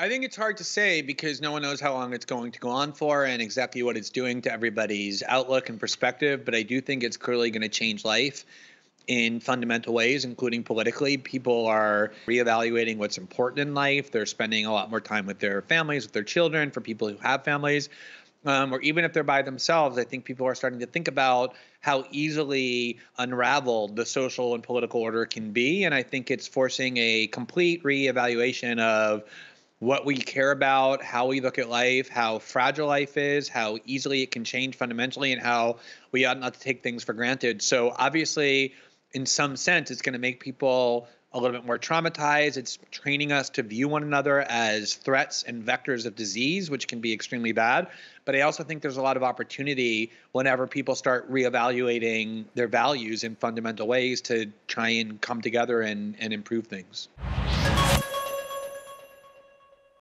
I think it's hard to say because no one knows how long it's going to go on for and exactly what it's doing to everybody's outlook and perspective. But I do think it's clearly going to change life in fundamental ways, including politically. People are reevaluating what's important in life. They're spending a lot more time with their families, with their children, for people who have families. Um, or even if they're by themselves, I think people are starting to think about how easily unraveled the social and political order can be. And I think it's forcing a complete reevaluation of what we care about, how we look at life, how fragile life is, how easily it can change fundamentally, and how we ought not to take things for granted. So, obviously, in some sense, it's going to make people a little bit more traumatized. It's training us to view one another as threats and vectors of disease, which can be extremely bad. But I also think there's a lot of opportunity whenever people start reevaluating their values in fundamental ways to try and come together and, and improve things.